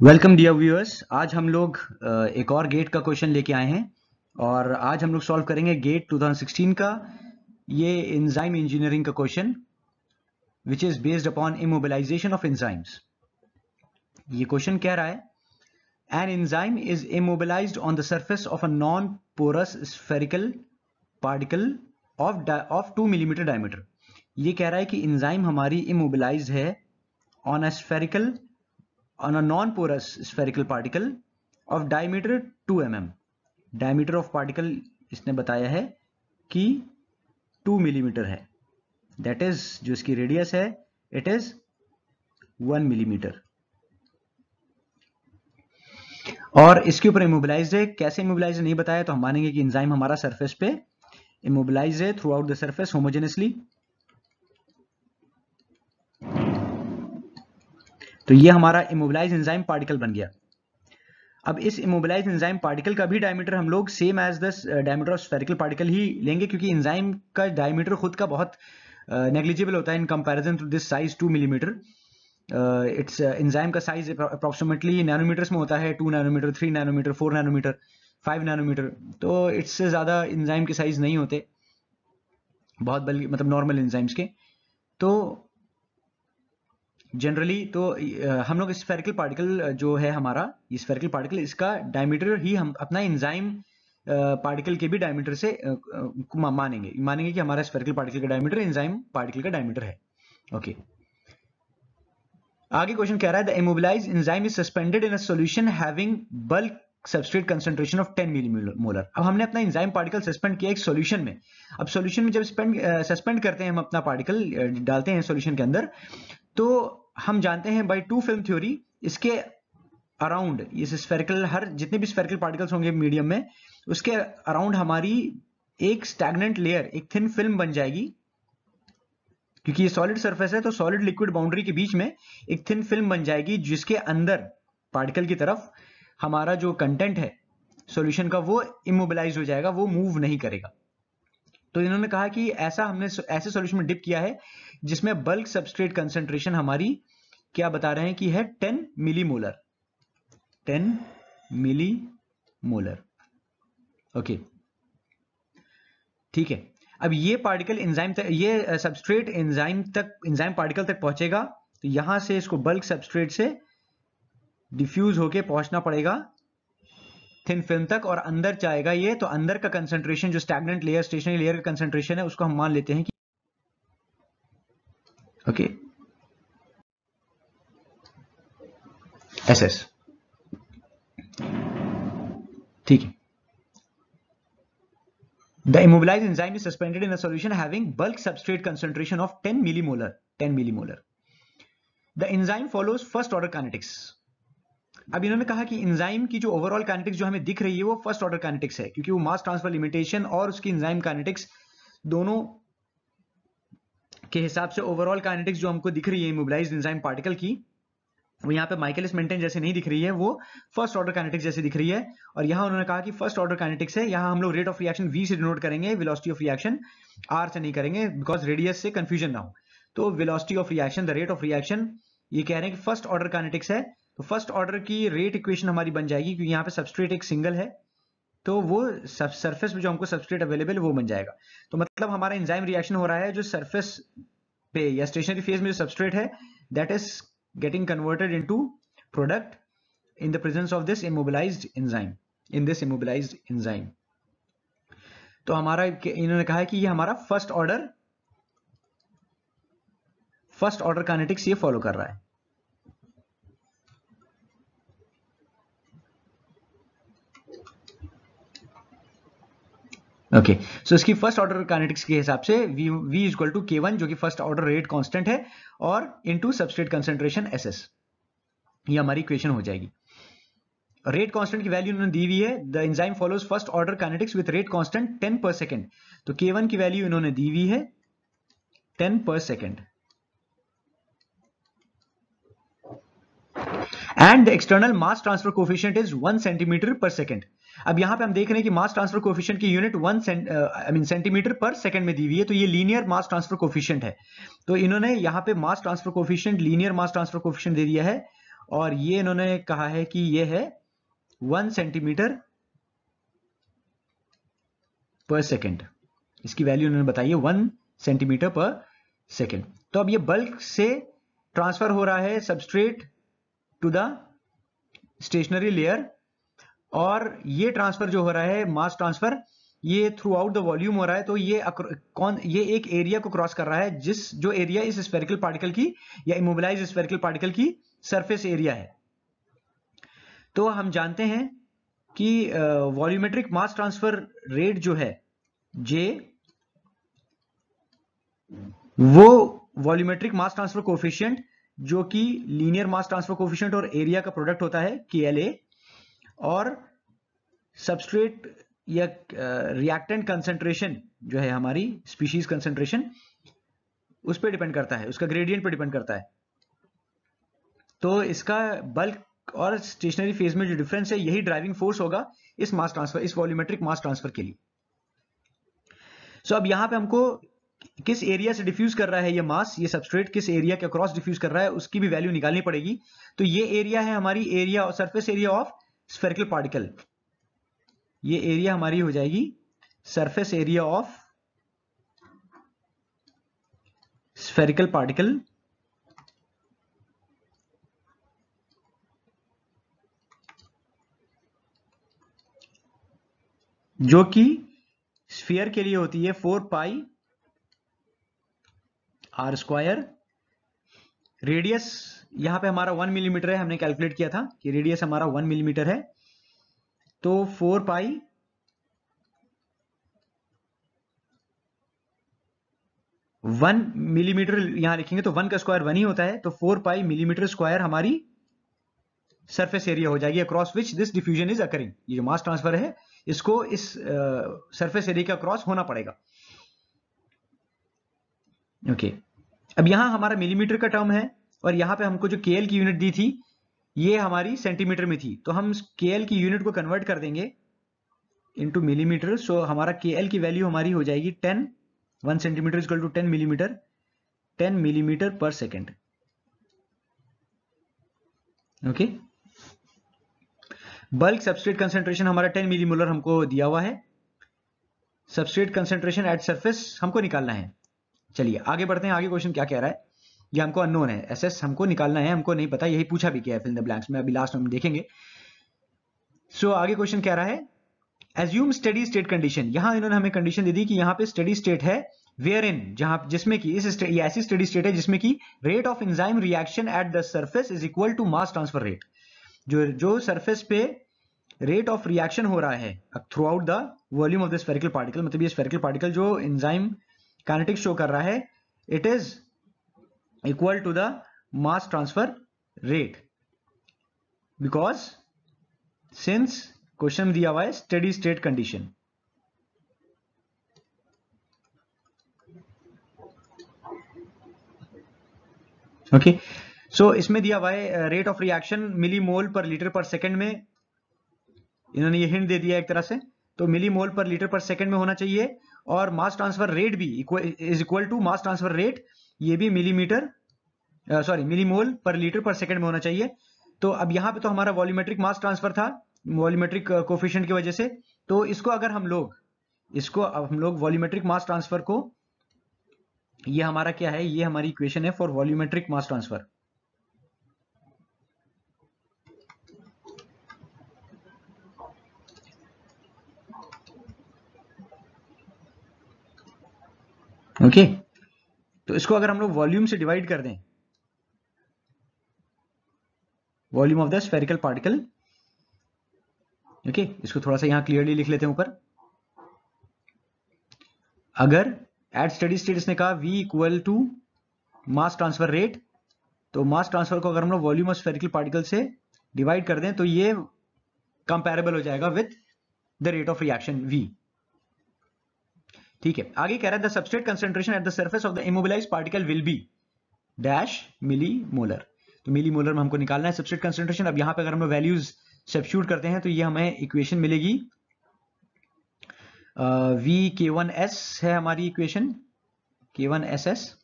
Welcome dear viewers आज हम लोग एक और गेट का क्वेश्चन लेके आए हैं और आज हम लोग सॉल्व करेंगे गेट 2016 का। ये एंजाइम इंजीनियरिंग का question which is based upon immobilization of enzymes ये क्वेश्चन कह रहा है an enzyme is immobilized on the surface of a non porous spherical particle of of two millimetre diameter ये कह रहा है कि इंजाइम हमारी इमोबिलाइज है on a spherical on a non-porous spherical particle of diameter 2 mm diameter of particle इसने बताया है कि 2 मिलीमीटर है। That is, जो इसकी रेडियस है, it is 1 मिलीमीटर और इसके ऊपर इमोबिलाइज है। कैसे इमोबिलाइज नहीं बताया तो हम मानेंगे कि इंजाइम हमारा सरफेस पे इमोबिलाइज है throughout the surface homogeneously तो ये हमारा इमोबिलाइज एंजाइम पार्टिकल बन गया। अब इस इमोबिलाइज एंजाइम पार्टिकल का भी डायमीटर हम लोग same as the diameter of spherical particle ही लेंगे क्योंकि एंजाइम का डायमीटर खुद का बहुत नेग्लिजिबल uh, होता है in comparison to this size two millimetre it's enzyme का साइज़ अप्रोक्सीमेटली नैनोमीटर्स में होता है two nanometre three nanometre four nanometre five nanometre तो इससे ज़्यादा एंजाइम के साइज़ नहीं होते। बहुत बल्कि मतलब नॉर्मल एंजाइम्स के। तो जनरली तो हम लोग स्फेरिकल पार्टिकल जो है हमारा स्फेरिकल पार्टिकल इसका डायमीटर ही हम, अपना इंजाइम पार्टिकल के भी डायमीटर से मानेंगे। मानेंगे कि हमारा स्फेरिकल पार्टिकल का डायमीटर इंजाइम पार्टिकल का डायमीटर है। ओके आगे क्वेश्चन कह रहा है the immobilize enzyme is suspended in a solution having bulk substrate concentration of 10 millimolar अब हमने अपना इंजाइम पार्टिकल सस्पेंड किया एक सॉल्यूशन में। अब सॉल्यूशन में जब सस्पेंड करते हैं हम अपना पार्टिकल डालते हैं सॉल्यूशन के अंदर तो हम जानते हैं बाई टू फ़िल्म थ्योरी इसके अराउंड ये स्फेरिकल हर जितने भी स्फेरिकल पार्टिकल्स होंगे मीडियम में, उसके अराउंड हमारी एक स्टैगनेंट लेयर एक थिन फ़िल्म बन जाएगी। क्योंकि ये सॉलिड सरफेस है तो सॉलिड लिक्विड बाउंड्री के बीच में एक थिन फ़िल्म बन जाएगी, जिसके अंदर पार्टिकल की तरफ़ हमारा जो कंटेंट है सॉल्यूशन का वो इमोबिलाइज हो जाएगा, वो मूव नहीं करेगा। तो इन्होंने कहा कि ऐसा हमने ऐसे सॉल्यूशन में डिप किया है, जिसमें बल्क सबस्ट्रेट कंसेंट्रेशन हमारी क्या बता रहे हैं कि है 10 millimolar 10 millimolar okay ठीक है। अब ये पार्टिकल एंजाइम तक, ये सबस्ट्रेट एंजाइम तक एंजाइम पार्टिकल तक पहुंचेगा तो यहाँ से इसको बल्क सबस्ट्रेट से डिफ्यूज होके पहुँचना पड़ेगा। थिन फ़िल्म तक और अंदर जाएगा ये तो अंदर का कंसेंट्रेशन जो स्टैगनेंट लेयर स्टेशनरी लेयर का कंसेंट्रेशन है, उसको हम मान लेते हैं कि ओके एसएस ठीक है. The immobilize enzyme is suspended in solution having bulk substrate concentration of ten millimolar ten millimolar the enzyme follows first order kinetics अब इन्होंने कहा कि इंजाइम की जो ओवरऑल काइनेटिक्स जो हमें दिख रही है, वो फ़र्स्ट ऑर्डर काइनेटिक्स है, क्योंकि वो मास ट्रांसफ़र लिमिटेशन और उसकी इंजाइम काइनेटिक्स दोनों के हिसाब से ओवरऑल काइनेटिक्स जो हमको दिख रही है इमोबिलाइज्ड इंजाइम पार्टिकल की, वो यहाँ पे माइकलिस मेंटेन जैसे नहीं दिख रही है, वो फ़र्स्ट ऑर्डर काइनेटिक्स जैसे दिख रही है। और यहाँ उन्होंने कहा कि फ़र्स्ट ऑर्डर काइनेटिक्स है, यहाँ हम लोग रेट ऑफ़ रिएक्शन वी से डिनोट करेंगे वेलोसिटी ऑफ़ रिएक्शन आर से नहीं करेंगे बिकॉज़ रेडियस से कंफ्यूजन ना हो। तो velocity of reaction the rate of reaction ये कह रहे हैं कि फ़र्स्ट ऑर्डर काइनेटिक्स है तो फ़र्स्ट ऑर्डर की रेट इक्वेशन हमारी बन जाएगी, क्योंकि यहाँ पे सबस्ट्रेट एक सिंगल है तो वो सरफेस पे जो हमको सबस्ट्रेट अवेलेबल वो बन जाएगा। तो मतलब हमारा इंजाइम रिएक्शन हो रहा है, जो सरफेस पे या स्टेशनरी फ़ेज़ में जो सबस्ट्रेट है that is getting converted into product in the presence of this immobilized enzyme in this immobilized enzyme तो हमारा इन्होंने कहा है कि ये हमारा first order first order kinetics ये फॉलो कर रहा है। ओके सो इसकी फ़र्स्ट ऑर्डर काइनेटिक्स के हिसाब से v v equal to K one जो कि फ़र्स्ट ऑर्डर रेट कांस्टेंट है, और into substrate concentration S S ये हमारी इक्वेशन हो जाएगी। रेट कांस्टेंट की वैल्यू इन्होंने दी हुई है। The enzyme follows first order kinetics with rate constant 10 per second तो के वन की वैल्यू इन्होंने दी हुई है 10 per second and the external mass transfer coefficient is one centimetre per second अब यहाँ पे हम देख रहे हैं कि मास ट्रांसफ़र कोफिशियंट की unit one I mean centimetre per second में दी हुई है तो ये लीनियर मास ट्रांसफ़र कोफिशियंट है। तो इन्होंने यहाँ पे mass transfer coefficient linear mass transfer coefficient दे दिया है, और ये इन्होंने कहा है कि ये है वन सेंटीमीटर पर सेकेंड इसकी वैल्यू इन्होंने बताई है वन सेंटीमीटर पर सेकेंड तो अब ये बल्क से ट्रांसफ़र हो रहा है substrate to the stationary layer और ये ट्रांसफ़र जो हो रहा है मास ट्रांसफ़र ये थ्रू आउट द वॉल्यूम हो रहा है तो ये कौन, ये एक एरिया को क्रॉस कर रहा है, जिस, जो एरिया इस स्पेरिकल पार्टिकल की, या इमोबिलाइज स्पेरिकल पार्टिकल की सरफेस एरिया है। तो हम जानते हैं कि वॉल्यूमेट्रिक मास ट्रांसफ़र रेट जो है जे वो वॉल्यूमेट्रिक मास ट्रांसफ़र कोफिशियंट जो कि लीनियर मास ट्रांसफ़र कोफिशियंट और एरिया का प्रोडक्ट होता है के और सबस्ट्रेट या रिएक्टेंट कंसेंट्रेशन जो है हमारी स्पीशीज कंसेंट्रेशन उस पर डिपेंड करता है उसका ग्रेडियंट पर डिपेंड करता है। तो इसका बल्क और स्टेशनरी फ़ेज़ में जो डिफरेंस है यही ड्राइविंग फोर्स होगा इस मास ट्रांसफ़र इस वॉल्यूमेट्रिक मास ट्रांसफ़र के लिए। सो so, अब यहाँ पे हमको किस एरिया से डिफ्यूज कर रहा है ये मास ये सबस्ट्रेट किस एरिया के अक्रॉस डिफ्यूज कर रहा है, उसकी भी वैल्यू निकालनी पड़ेगी। तो ये एरिया है हमारी एरिया और surface area of spherical particle ये एरिया हमारी हो जाएगी surface area of spherical particle जो कि स्फीयर के लिए होती है four pi R square radius यहाँ पे हमारा वन मिलीमीटर है, हमने कैलकुलेट किया था कि रेडियस हमारा वन मिलीमीटर है। तो फोर पाई वन मिलीमीटर यहाँ लिखेंगे तो वन का स्क्वायर वन ही होता है तो फोर पाई मिलीमीटर स्क्वायर हमारी सरफेस एरिया हो जाएगी across which this diffusion is occurring ये जो मास ट्रांसफ़र है, इसको इस सरफेस एरिया का क्रॉस होना पड़ेगा। Okay okay. अब यहाँ हमारा मिलीमीटर का टर्म है, और यहाँ पे हमको जो केएल की यूनिट दी थी, ये हमारी सेंटीमीटर में थी। तो हम केएल की यूनिट को कन्वर्ट कर देंगे इंटू मिलीमीटर सो हमारा केएल की वैल्यू हमारी हो जाएगी ten one centimetre equal to ten millimetre ten millimetre per second okay bulk substrate concentration हमारा टेन मिलीमोलर हमको दिया हुआ है। सबस्ट्रेट कंसेंट्रेशन एट सरफेस हमको निकालना है। चलिए आगे बढ़ते हैं। आगे क्वेश्चन क्या कह रहा है? ये हमको अननोन है। एस एस हमको निकालना है हमको नहीं पता यही पूछा भी क्या है फिल द ब्लैंक्स। में अभी लास्ट में देखेंगे। सो so, आगे क्वेश्चन कह रहा है एज्यूम स्टडी स्टेट कंडीशन यहाँ इन्होंने हमें कंडीशन दे दी कि यहाँ पे स्टडी स्टेट है वेयर इन जहाँ जिसमें की इस ऐसी स्टडी स्टेट है जिसमें की rate of enzyme reaction at the surface is equal to mass transfer rate जो जो सर्फेस पे रेट ऑफ़ रिएक्शन हो रहा है throughout the volume of the spherical particle मतलब ये स्फेरिकल पार्टिकल जो इंजाइम काइनेटिक्स शो कर रहा है it is equal to the mass transfer rate because since question दिया हुआ है steady state condition okay so इसमें दिया हुआ है rate of reaction millimole per litre per second में. इन्होंने ये हिंट दे दिया एक तरह से. तो मिली मोल पर लीटर पर सेकंड में होना चाहिए और मास ट्रांसफ़र रेट भी is equal to mass transfer rate ये भी millimetre sorry millimole per litre per second में होना चाहिए। तो अब यहाँ पे तो हमारा वॉल्यूमेट्रिक मास ट्रांसफ़र था वॉल्यूमेट्रिक कोफिशियंट की वजह से। तो इसको अगर हम लोग, इसको अब हम लोग वॉल्यूमेट्रिक मास ट्रांसफ़र को, ये हमारा क्या है, ये हमारी इक्वेशन है for volumetric mass transfer okay तो इसको अगर हम लोग वॉल्यूम से डिवाइड कर दें volume of the spherical particle okay इसको थोड़ा सा यहाँ क्लियरली लिख लेते हैं ऊपर। अगर एट स्टडी स्टेट इसने कहा v equal to mass transfer rate तो मास ट्रांसफ़र को अगर हम लोग वॉल्यूम ऑफ़ स्फेरिकल पार्टिकल से डिवाइड कर दें तो ये कंपेरेबल हो जाएगा with the rate of reaction v ठीक है। आगे कह रहा है the substrate concentration at the surface of the immobilize particle will be dash millimolar तो मिली मोलर में हमको निकालना है सबस्ट्रेट कंसेंट्रेशन अब यहाँ पे अगर हम लोग वैल्यूज़ सब्स्यूट करते हैं तो ये हमें इक्वेशन मिलेगी। वी के वन एस है हमारी इक्वेशन के वन एस एस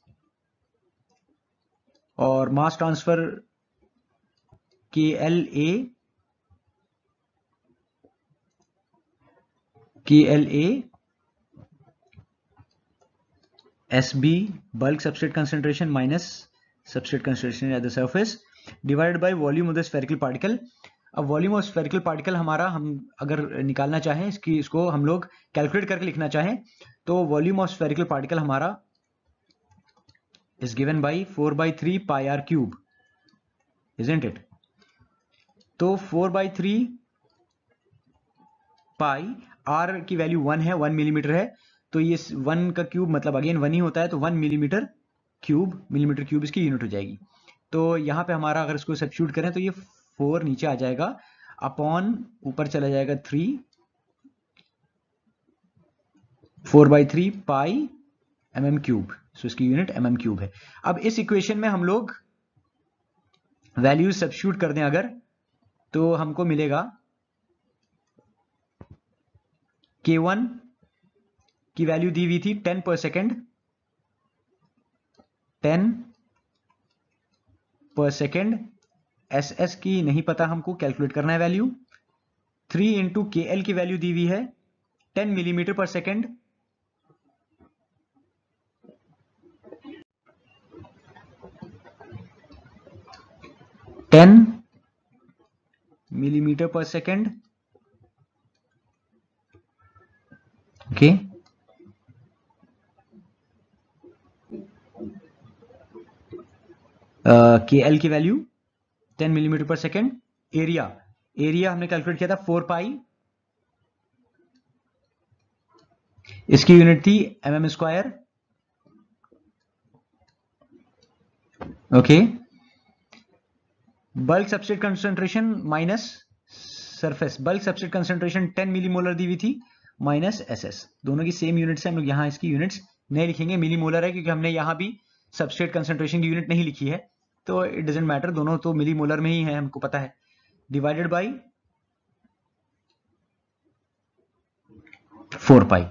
और mass transfer K L A K L A S B bulk substrate concentration minus substrate concentration at the surface divided by volume of the spherical particle अब volume of spherical particle हमारा, हम अगर निकालना चाहें, इसकी, इसको हम लोग कैलकुलेट करके लिखना चाहें तो वॉल्यूम ऑफ़ स्फेरिकल पार्टिकल हमारा is given by four by three pi R cube isn't it it तो four by three pi R की वैल्यू वन है वन मिलीमीटर है। तो ये वन का क्यूब मतलब अगेन वन ही होता है तो one millimetre cube millimetre cube इसकी यूनिट हो जाएगी। तो यहाँ पे हमारा अगर इसको सब्सिट्यूट करें तो ये फोर नीचे आ जाएगा अपॉन ऊपर चला जाएगा three four by three pi M M cube so इसकी यूनिट एम एम क्यूब है। अब इस इक्वेशन में हम लोग वैल्यू सब्सिट्यूट कर दें अगर तो हमको मिलेगा के वन की वैल्यू दी हुई थी ten per second ten per second S S की नहीं पता हमको कैलकुलेट करना है value three into K L की वैल्यू दी हुई है ten millimetre per second ten millimetre per second okay K L की value 10 millimetre per second area area हमने कैलकुलेट किया था फोर पाई इसकी यूनिट थी M M square okay bulk substrate concentration minus surface bulk substrate concentration 10 millimolar दी हुई थी minus S S दोनों की सेम यूनिट से हम लोग यहाँ इसकी यूनिट्स नहीं लिखेंगे। मिलीमोलर है क्योंकि हमने यहाँ भी सबस्टेट कंसेंट्रेशन की यूनिट नहीं लिखी है। तो इट डजेंट मैटर दोनों तो मिली मोलर में ही है, हमको पता है। Divided by four pi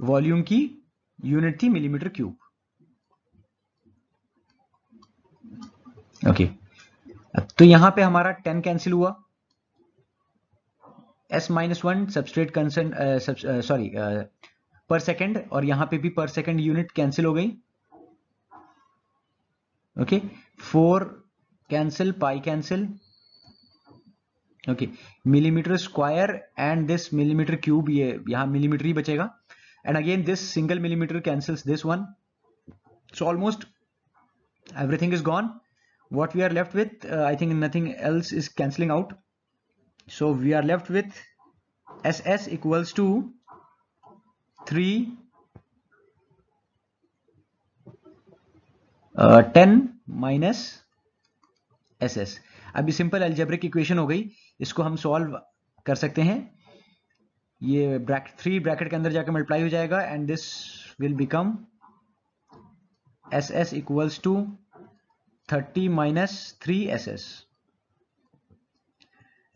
volume की यूनिट थी मिलीमीटर क्यूब ओके तो यहाँ पे हमारा टेन कैंसिल हुआ। S minus one substrate concent sorry per second और यहाँ पे भी पर सेकेंड यूनिट कैंसिल हो गई। okay 4 cancel pi cancel okay millimeter square and this millimeter cube ये यहाँ millimeter ही बचेगा and again this single millimeter cancels this one so almost everything is gone what we are left with uh, I think nothing else is cancelling out so we are left with SS equals to 3 ten minus S S अभी simple algebraic equation हो गई। इसको हम solve कर सकते हैं। ये bracket three bracket के अंदर जाकर मल्टीप्लाई हो जाएगा and this will become S S equals to thirty minus three S S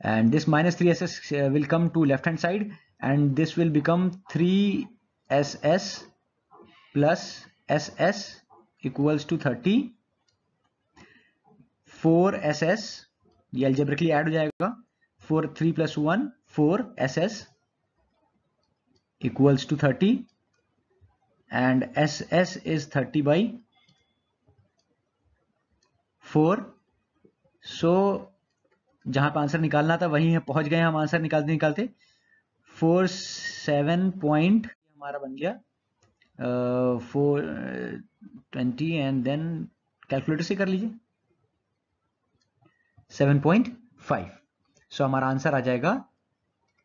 and this minus and this minus 3ss uh, will come to left hand side and this will become 3ss plus ss equals to 30 4 ss ये algebraically add हो जाएगा. Four three plus one four S S equals to thirty and S S is thirty by four so जहाँ पर answer निकालना था, वहीं है पहुँच गए, हम आंसर निकालते निकालते फोर सेवन पॉइंट हमारा बन गया. Four twenty and then calculator से कर लीजिए। सेवन पॉइंट फाइव सो हमारा आंसर आ जाएगा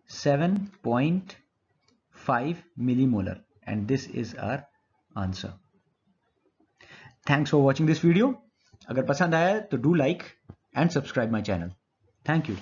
seven point five millimolar and this is our answer thanks for watching this video अगर पसंद आया तो do like and subscribe my channel thank you